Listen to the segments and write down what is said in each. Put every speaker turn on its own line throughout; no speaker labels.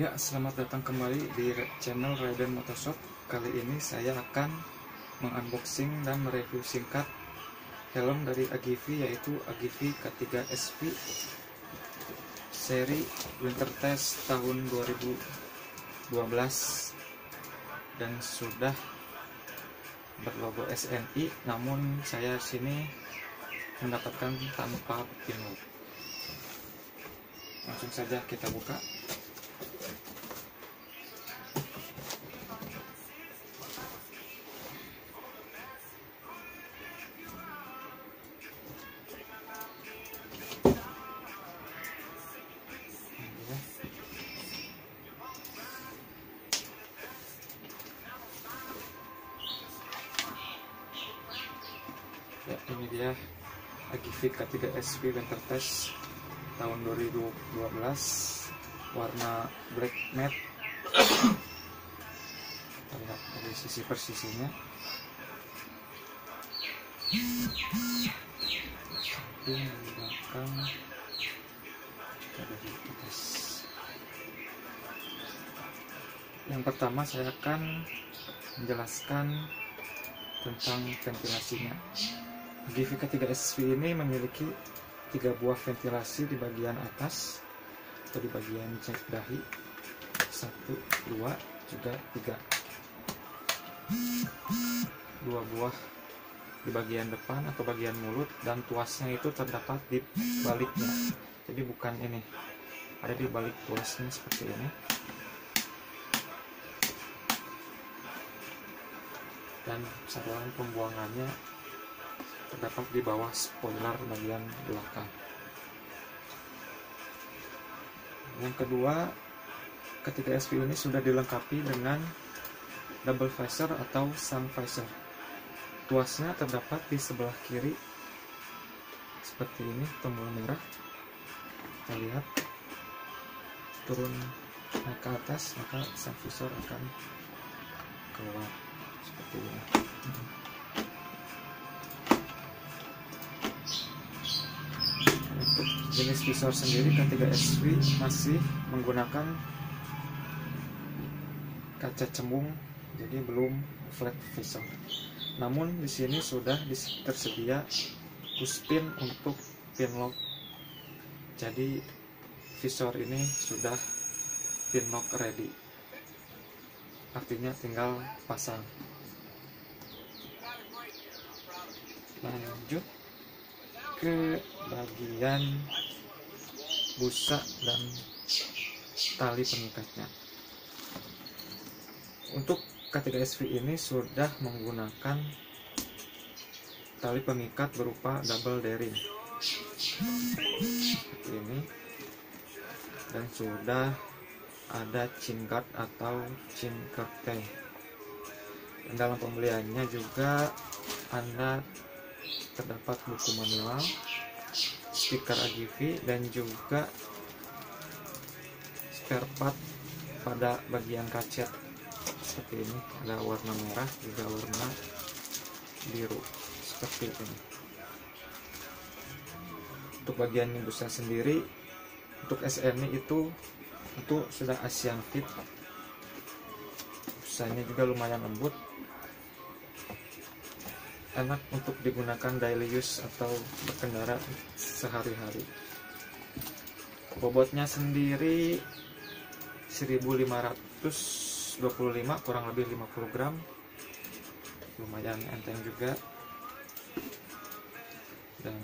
Ya, selamat datang kembali di channel Raiden Motorshop. Kali ini saya akan mengunboxing dan mereview singkat helm dari Agivi yaitu Agivi K3 SV seri Winter Test tahun 2012 dan sudah berlogo SNI namun saya sini mendapatkan tanpa pinlock langsung saja kita buka ya ini dia Agifit K3 SV Winter Test tahun 2012 warna black matte. Kita lihat dari sisi persisinya. Samping belakang. Kita dari atas. Yang pertama saya akan menjelaskan tentang ventilasinya GVK 3 SV ini memiliki tiga buah ventilasi di bagian atas atau di bagian cek dahi. Satu dua juga tiga. Dua buah di bagian depan atau bagian mulut dan tuasnya itu terdapat di baliknya. Jadi bukan ini ada di balik tuasnya seperti ini. Dan saluran pembuangannya terdapat di bawah spoiler bagian belakang. Yang kedua, ketika SV ini sudah dilengkapi dengan double visor atau sun visor. Tuasnya terdapat di sebelah kiri seperti ini, tombol merah. Kita lihat turun ke atas, maka sun visor akan keluar seperti ini. Jenis visor sendiri K3SV masih menggunakan kaca cembung jadi belum flat visor namun di sini sudah tersedia pushpin untuk pin lock jadi visor ini sudah pin lock ready. Artinya tinggal pasang. Lanjut ke bagian busa dan tali pengikatnya untuk K3SV ini sudah menggunakan tali pengikat berupa double daring. Seperti ini. Dan sudah ada chin guard atau chin curtain dan dalam pembeliannya juga anda terdapat buku manual stiker AGV dan juga spare part pada bagian kaca seperti ini ada warna merah juga warna biru. Seperti ini. Untuk bagian busa sendiri untuk SNI itu itu sudah Asian Fit. Busanya juga lumayan lembut enak untuk digunakan daily use atau berkendara sehari-hari. Bobotnya sendiri 1525 kurang lebih 50 gram. Lumayan enteng juga. Dan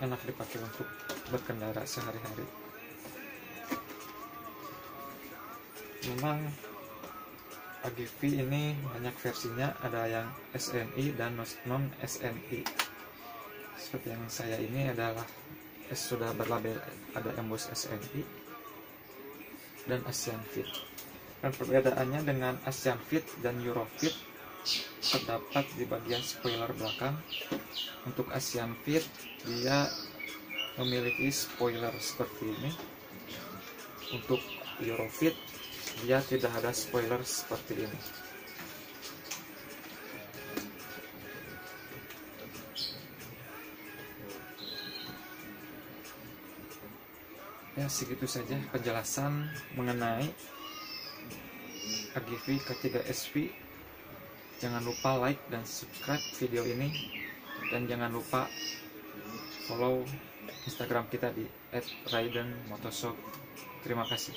enak dipakai untuk berkendara sehari-hari. Memang AGV ini banyak versinya ada yang SNI dan non SNI seperti yang saya ini adalah sudah berlabel ada emboss SNI dan Asian Fit dan perbedaannya dengan Asian Fit dan Eurofit terdapat di bagian spoiler belakang. Untuk Asian Fit dia memiliki spoiler seperti ini. Untuk Eurofit dia tidak ada spoiler seperti ini. Ya segitu saja penjelasan mengenai AGV K3SV jangan lupa like dan subscribe video ini. Dan jangan lupa follow Instagram kita di @raidenmotoshop terima kasih